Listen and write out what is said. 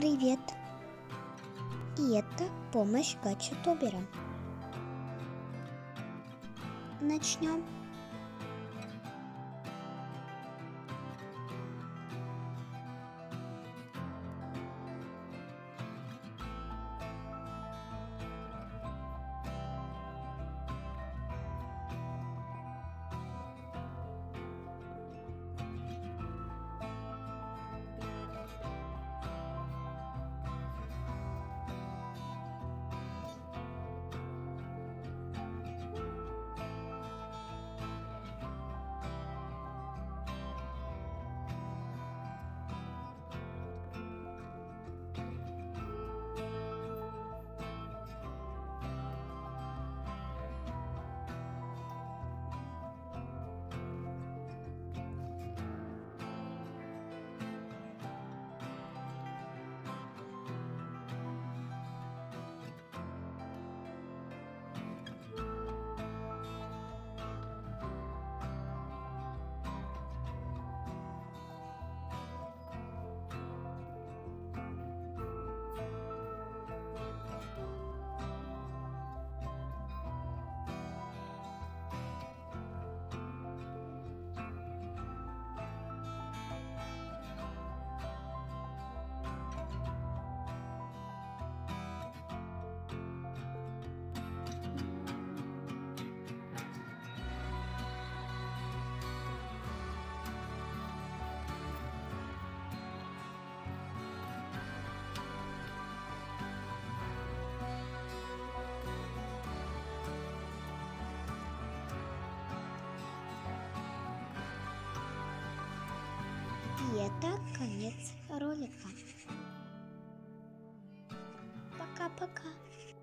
Привет. И это помощь гачетобера. Начнем. И это конец ролика. Пока-пока.